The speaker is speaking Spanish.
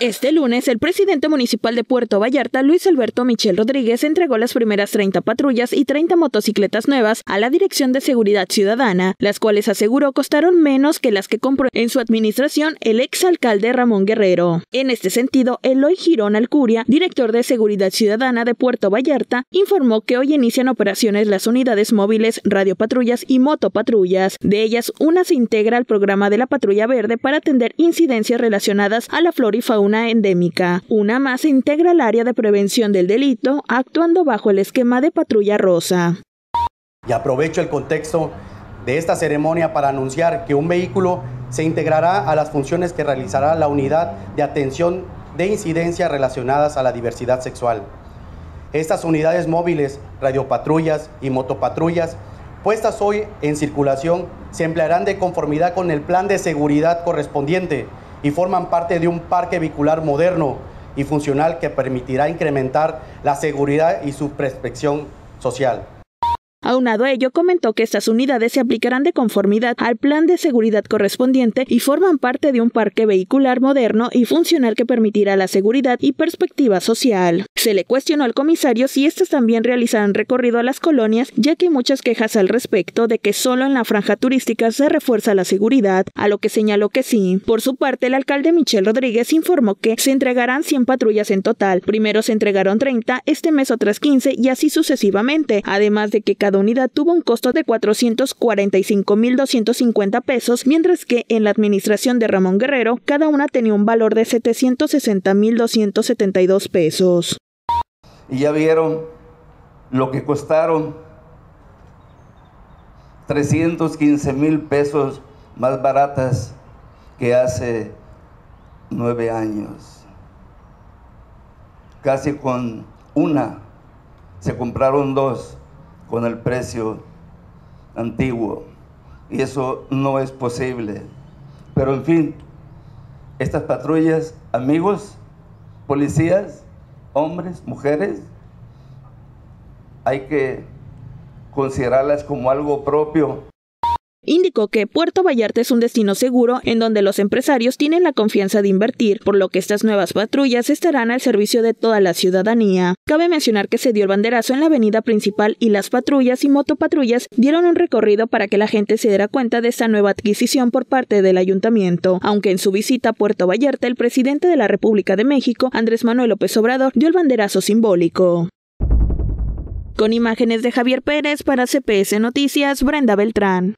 Este lunes, el presidente municipal de Puerto Vallarta, Luis Alberto Michel Rodríguez, entregó las primeras 30 patrullas y 30 motocicletas nuevas a la Dirección de Seguridad Ciudadana, las cuales aseguró costaron menos que las que compró en su administración el exalcalde Ramón Guerrero. En este sentido, Eloy Girón Alcuria, director de Seguridad Ciudadana de Puerto Vallarta, informó que hoy inician operaciones las unidades móviles, radiopatrullas y motopatrullas. De ellas, una se integra al programa de la Patrulla Verde para atender incidencias relacionadas a la flora y fauna endémica. Una más integra el área de prevención del delito, actuando bajo el esquema de patrulla rosa. Y aprovecho el contexto de esta ceremonia para anunciar que un vehículo se integrará a las funciones que realizará la unidad de atención de incidencias relacionadas a la diversidad sexual. Estas unidades móviles, radiopatrullas y motopatrullas, puestas hoy en circulación, se emplearán de conformidad con el plan de seguridad correspondiente y forman parte de un parque vehicular moderno y funcional que permitirá incrementar la seguridad y su prospección social. Aunado a ello, comentó que estas unidades se aplicarán de conformidad al plan de seguridad correspondiente y forman parte de un parque vehicular moderno y funcional que permitirá la seguridad y perspectiva social. Se le cuestionó al comisario si estos también realizarán recorrido a las colonias, ya que hay muchas quejas al respecto de que solo en la franja turística se refuerza la seguridad, a lo que señaló que sí. Por su parte, el alcalde Michel Rodríguez informó que se entregarán 100 patrullas en total. Primero se entregaron 30, este mes otras 15 y así sucesivamente, además de que cada unidad tuvo un costo de 445.250 pesos, mientras que en la administración de Ramón Guerrero cada una tenía un valor de 760.272 pesos. Y ya vieron lo que costaron 315 mil pesos más baratas que hace nueve años. Casi con una se compraron dos con el precio antiguo. Y eso no es posible. Pero en fin, estas patrullas, amigos, policías, hombres, mujeres, hay que considerarlas como algo propio indicó que Puerto Vallarta es un destino seguro en donde los empresarios tienen la confianza de invertir, por lo que estas nuevas patrullas estarán al servicio de toda la ciudadanía. Cabe mencionar que se dio el banderazo en la avenida principal y las patrullas y motopatrullas dieron un recorrido para que la gente se diera cuenta de esta nueva adquisición por parte del ayuntamiento, aunque en su visita a Puerto Vallarta el presidente de la República de México, Andrés Manuel López Obrador, dio el banderazo simbólico. Con imágenes de Javier Pérez para CPS Noticias, Brenda Beltrán.